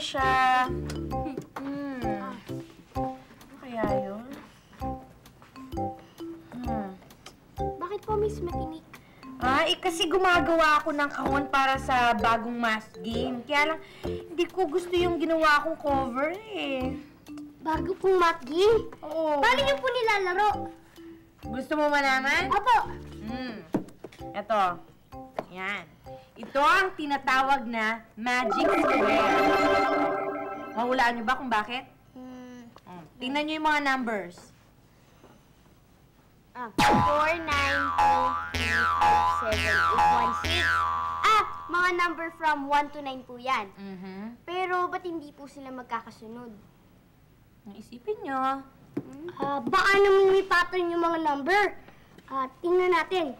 siya. Hmm. Ano kaya yun? Hmm. Bakit po, Miss Matinik? Ah, eh, kasi gumagawa ako ng kahon para sa bagong math game. Kaya lang, hindi ko gusto yung ginawa kong cover eh. Bago pong math game? Oo. Paano niyo po nilalaro? Gusto mo malaman? Opo. Hmm. Ito. Yan. Ito ang tinatawag na magic square. Mahulaan niyo ba kung bakit? Hmm. Hmm. Tingnan niyo yung mga numbers. Ah, 4, 9, 2, 3, 7, 8, 1, 6. Ah, mga number from 1 to 9 po yan. Mhm. Pero ba't hindi po sila magkakasunod? Naisipin niyo. Ah, baka naman may pattern yung mga number. Ah, tingnan natin.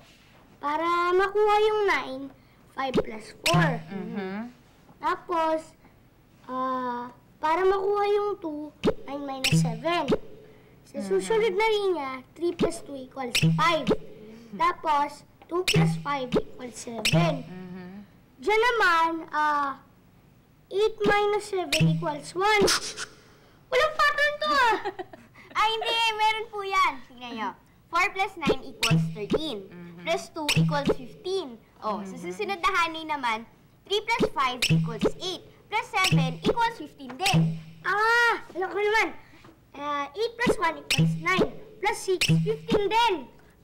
Para makuha yung 9, 5 plus 4. Mhm. Tapos, ah, para makuha yung 2, 9 minus 7. Sa susunod na linya, 3 plus 2 equals 5. Tapos, 2 plus 5 equals 7. Mhm. Diyan naman, ah, 8 minus 7 equals 1. Walang pattern to ah! Ay, hindi. Meron po yan. Tingnan nyo. 4 plus 9 equals 13. Plus 2 equals 15. Oh, sa susunod na hanay naman, 3 plus 5 equals 8. Plus 7 equals 15 din. Ah! Alam ko naman. Ah, 8 plus 1 equals 9. Plus 6, 15 din.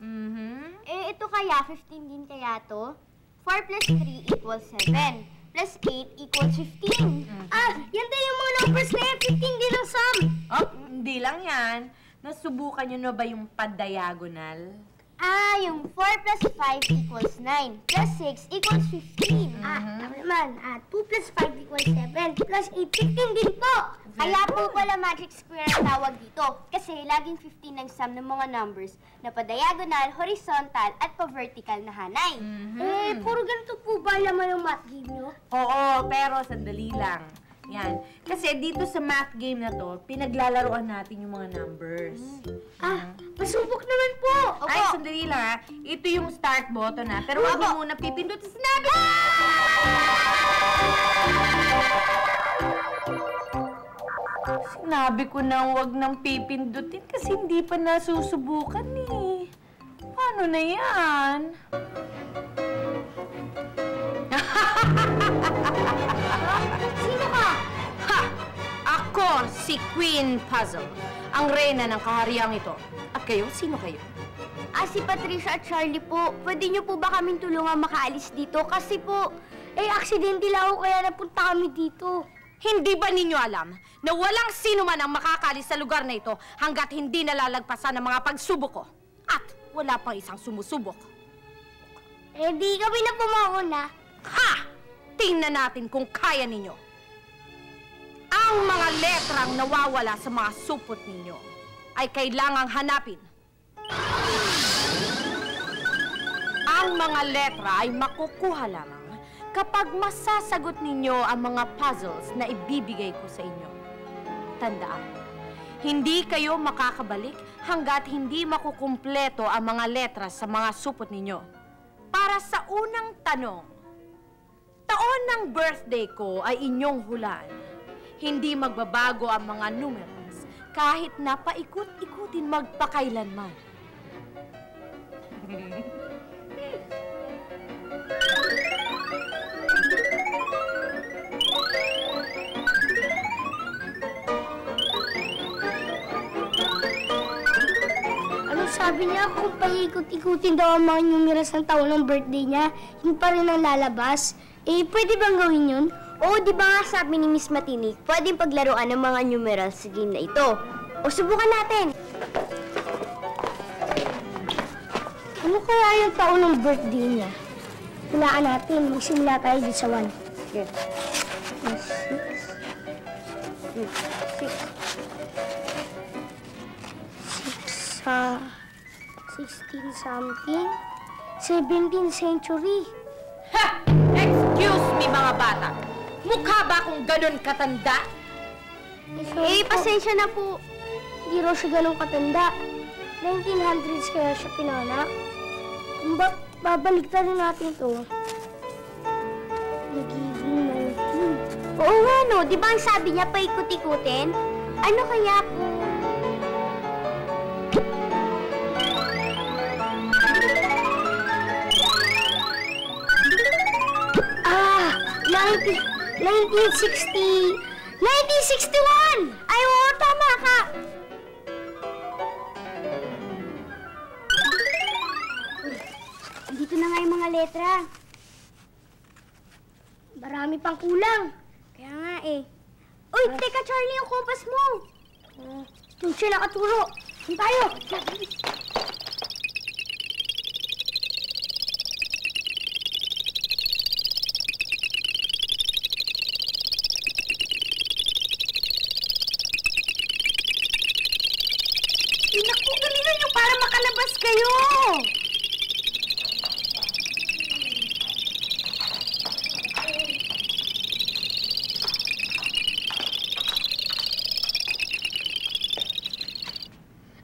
Mhm. Eh, ito kaya, 15 din kaya to? 4 plus 3 equals 7. Plus 8 equals 15. Ah, yan tayo yung mga numbers na yan. 15 din ang sum. Oh, hindi lang yan. Nasubukan niyo na ba yung pad-diagonal? Ah, yung 4 plus 5 equals 9. Plus 6 equals 15. Ah, tama naman. Ah, 2 plus 5 equals 7. Plus 8, 15 din po. Kaya po pala magic square ang tawag dito. Kasi laging 15 ang sum ng mga numbers na pa-diagonal, horizontal, at pa-vertical na hanay. Eh, puro ganito po ba laman ng math game nyo? Oo, pero sandali lang. Yan. Kasi dito sa math game na to, pinaglalaroan natin yung mga numbers. Ah, pasubok naman po. Ay, sandali lang ha. Ito yung start button ha. Pero huwag mo muna pipindot sa sinabi. Sinabi ko na huwag nang pipindutin kasi hindi pa nasusubukan eh. Paano na yan? Sino ka? Ha! Ako si Queen Puzzle, ang reyna ng kahariang ito. At kayo, sino kayo? Ah, si Patricia at Charlie po. Pwede niyo po ba kaming tulungan makaalis dito? Kasi po, eh, aksidente lang ako kaya napunta kami dito. Hindi ba ninyo alam na walang sino man ang makakalis sa lugar na ito hanggat hindi nalalagpasan ng mga pagsubok ko? At wala pang isang sumusubok. Eh, di kami na pumauna. Ha! Tingnan natin kung kaya ninyo. Ang mga letrang nawawala sa mga supot ninyo ay kailangang hanapin. Ang mga letra ay makukuha lamang kapag masasagot ninyo ang mga puzzles na ibibigay ko sa inyo. Tandaan, hindi kayo makakabalik hanggat hindi makukumpleto ang mga letra sa mga supot ninyo. Para sa unang tanong, taon ng birthday ko ay inyong hulaan. Hindi magbabago ang mga numerals kahit na paikot-ikutin magpakailanman. Ano sabi niya kung paikot-ikutin daw ang mga numerals ng taon ng birthday niya, yun pa rin ang lalabas? Eh, pwede bang gawin yun? Oo, di ba nga sabi ni Miss Matinik, pwedeng paglaruan ng mga numerals sa game na ito. O subukan natin. Ano kaya yung taon ng birthday niya? Hulaan natin. Magsimula tayo dito sa 1. Sige. 6. 6. 6 sa 16 something. 17th century. Ha! Excuse me mga bata! Mukha ba akong ganun katanda? Eh, pasensya na po. Hindi raw siya ganun katanda. 1900s kaya siya pinanganak. Kung ba, babalik na rin natin to. Nagiging 19. Oo nga no, di ba ang sabi niya paikot-ikutin? Ano kaya kung... 19, 1960... 1961! Ay, oo, tama ka! Dito na nga yung mga letra. Marami pang kulang. Kaya nga eh. Uy, teka Charlie, yung kompas mo. Uh, yung siya nakaturo. Doon tayo. Inaku, galingan nyo para makalabas kayo.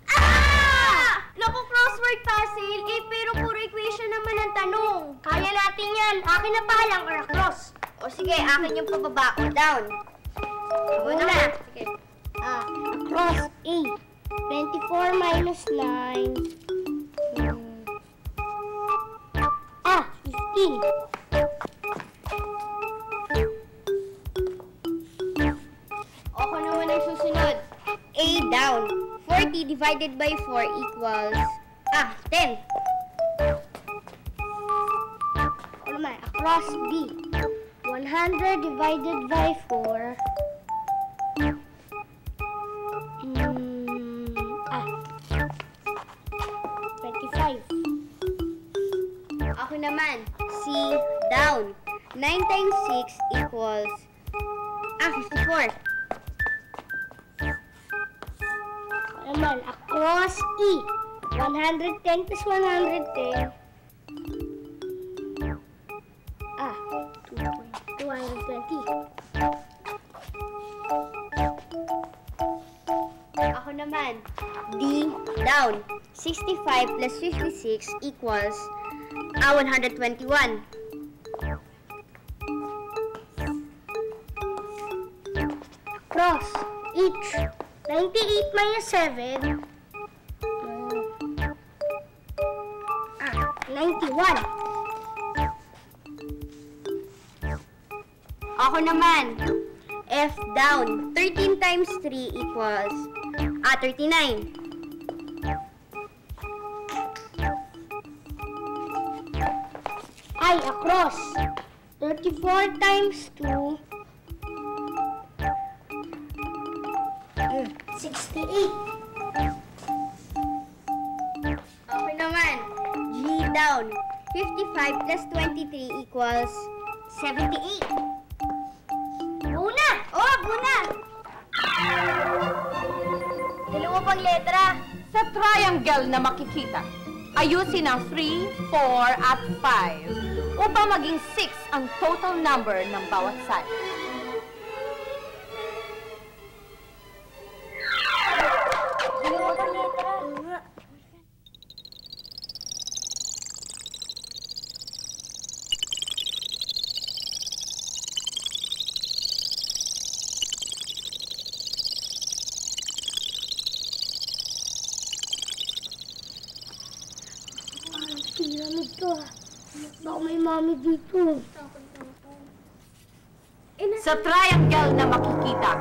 Ah! Naku, crossword puzzle. Eh, pero puro equation naman ang tanong. Kaya natin yan. Akin na palang or cross. O sige, akin yung pababa o down. Ako Una. na. Sige. Ah, across A. 24 minus 9. Hmm. Ah, 15. Ako naman ang susunod. A down. 40 divided by 4 equals... Ah, 10. Across B. 100 divided by 4. Hmm, ah. 25. Ako naman. C down. 9 times 6 equals... Ah, 54. Ako naman, across E. 110 plus 110. D down. 65 plus 56 equals... Ah, 121. Cross. Each. 98 minus 7. Ah, 91. Ako naman. F down. 13 times 3 equals... Ah, 39. I across. 34 times 2. Mm, 68. Okay naman. G down. 55 plus 23 equals 78. Una! Oh, buna! Dalawa pang letra. Sa triangle na makikita, ayusin ang 3, 4, at 5 upang maging 6 ang total number ng bawat side. Mami dito. Sa triangle na makikita,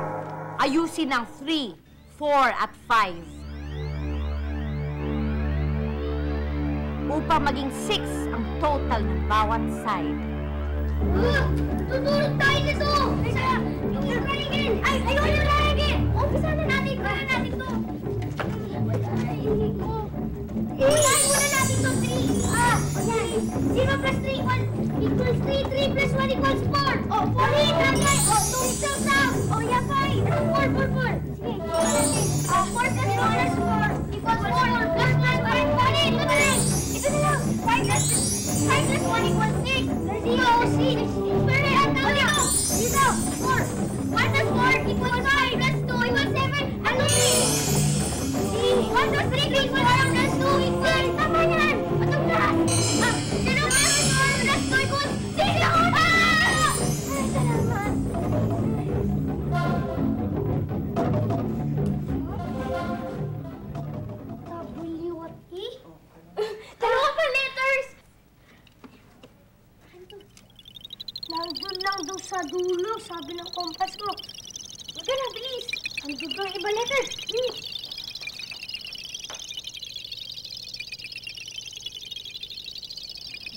ayusin ang 3, 4, at 5 upang maging 6 ang total ng bawat side. Ah! Tutulog tayo nito! Isa! Yung triangle! Ay! Ayun yung triangle! Umpisa na natin! Kaya natin 0 plus 3 1 equals 3! 3 plus 1 equals 4! Oh! 4 hit! Tangay! Oh! 2 hit lang down! Oh! Yeah! 5! 4! 4! 4! Sige! Oh! 4 plus 2 plus 4 equals 4! Plus 1 5! 4 hit! Ito na lang! Ito na lang! 5 plus 5 plus 1 equals 6! There's 0! 6! Pero ang tawag dito! Dito! 4! 1 plus 4 equals 5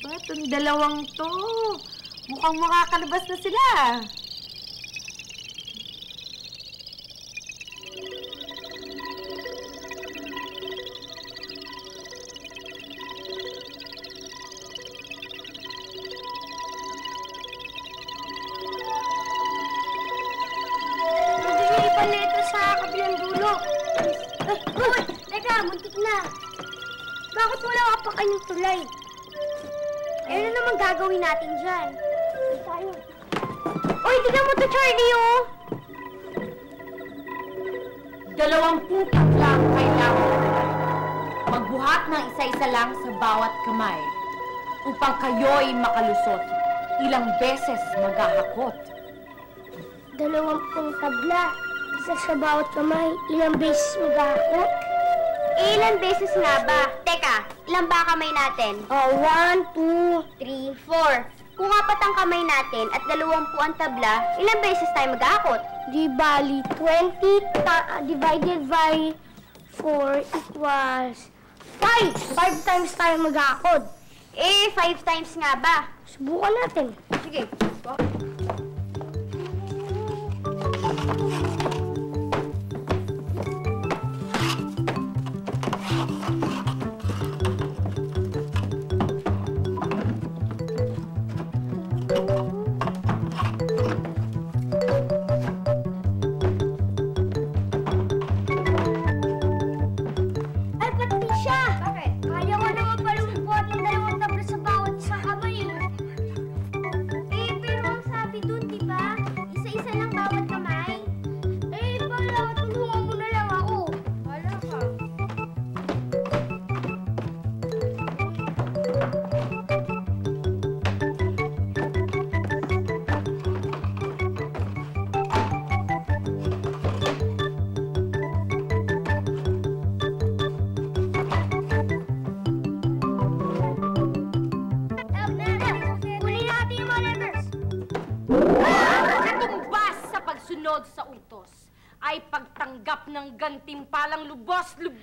Ba, itong dalawang to? Mukhang makakalabas na sila. Dalawampung takla ang kailangan. Magbuhat ng isa-isa lang sa bawat kamay upang kayo'y makalusot. Ilang beses maghahakot. Dalawampung tabla. Isa sa bawat kamay. Ilang beses mag-aakot? Eh, ilan beses nga ba? Teka, ilan ba kamay natin? Oh, one, two, 3, 4. Kung apat ang kamay natin at dalawampu ang tabla, ilang beses tayo mag-aakot? di bali 20 ta- uh, divided by 4 equals 5. 5 times tayo mag-aakot. Eh, 5 times nga ba? Subukan natin. Sige. Ay, gantimpalang lubos-lubos!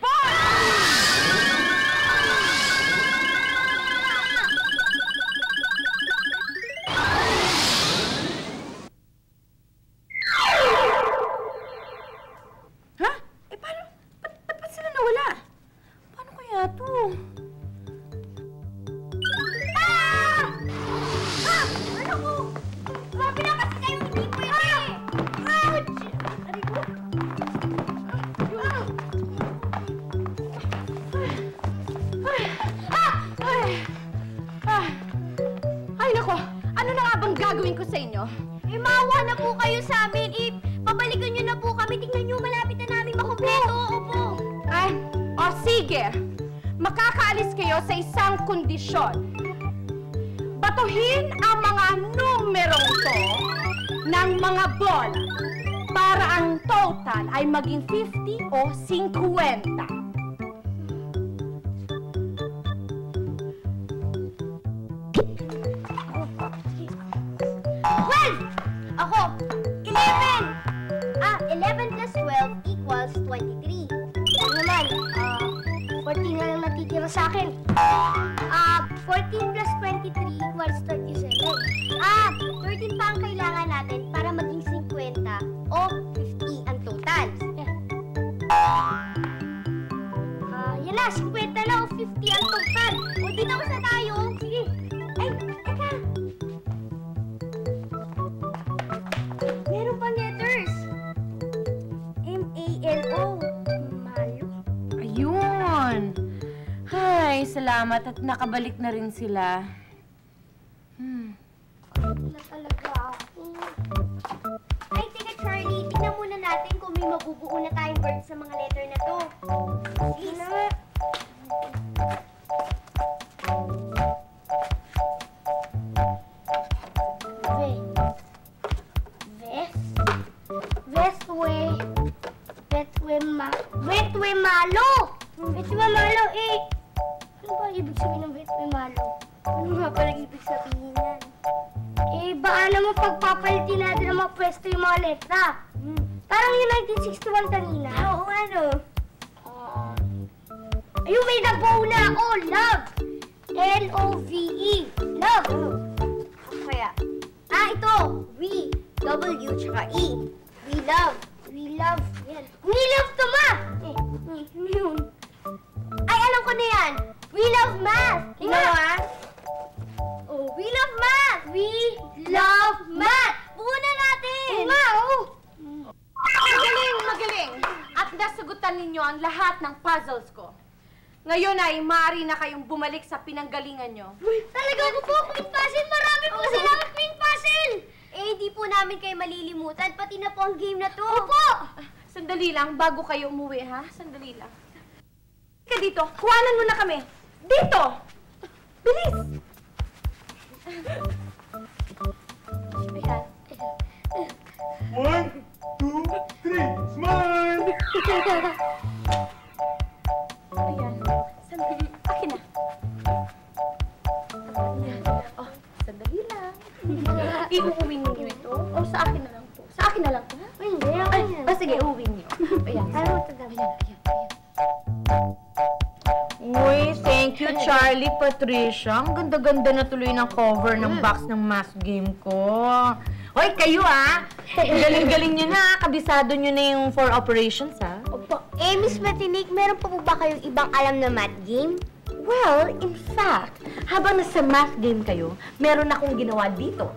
Maawa na po kayo sa amin. Eh, pabalikan nyo na po kami. Tingnan nyo, malapit na namin makumpleto. Opo. Ay, o sige. Makakaalis kayo sa isang kondisyon. Batuhin ang mga numerong to ng mga bola para ang total ay maging 50 o 50. Sa akin. Ah, 14 plus 23 equals 37. Ah, 13 pa ang kailangan natin para maging 50 o 50 ang total. Ah, yan na, 50 na o 50 ang total. O, di na tayo. Salamat at nakabalik na rin sila. Hmm. Talaga ako. Ay, teka Charlie, tingnan muna natin kung may mabubuo na tayong word sa mga ako. Love. L-O-V-E. E. Love. Ano kaya? Ah, ito. We, W, tsaka E. We love. We love. Yan. We love to math. Eh, ano yun? Ay, alam ko na yan. We love math. Ngayon ay maaari na kayong bumalik sa pinanggalingan nyo. Talaga ko po, Queen Puzzle. Marami po salamat, Queen Puzzle. Eh, hindi po namin kayo malilimutan. Pati na po ang game na to. Opo. Sandali lang, bago kayo umuwi, ha? Sandali lang. Ka dito, kuhanan mo na kami. Dito! Bilis! Ayan. One, two, three, smile! sige, uuwi niyo. Ayan. Ito daw? Ayan, ayan, ayan. Uy, thank you, Charlie, Patricia. Ang ganda-ganda na tuloy ng cover ng box ng math game ko. Hoy, kayo ah! Ang Galing-galing nyo na. Kabisado nyo na yung four operations, ah. Opo. Eh, Miss Matinik, meron pa po ba kayong ibang alam na math game? Well, in fact, habang nasa math game kayo, meron akong ginawa dito.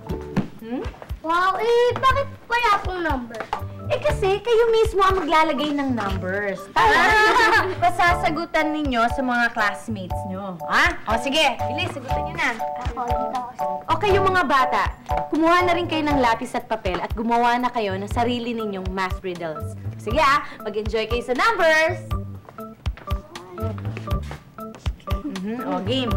Hmm? Wow, eh, bakit wala akong number? Eh kasi, kayo mismo ang maglalagay ng numbers. Para pasasagutan ninyo sa mga classmates nyo. Ha? O sige, bilis, sagutan nyo na. Ako, dito. O kayo mga bata, kumuha na rin kayo ng lapis at papel at gumawa na kayo ng sarili ninyong math riddles. Sige ah, mag-enjoy kayo sa numbers! Mhm, o game.